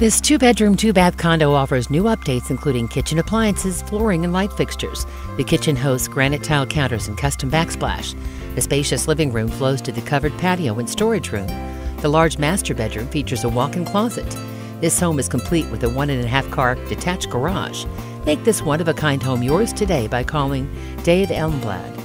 This two bedroom, two bath condo offers new updates, including kitchen appliances, flooring, and light fixtures. The kitchen hosts granite tile counters and custom backsplash. The spacious living room flows to the covered patio and storage room. The large master bedroom features a walk in closet. This home is complete with a one and a half car detached garage. Make this one of a kind home yours today by calling Dave Elmblad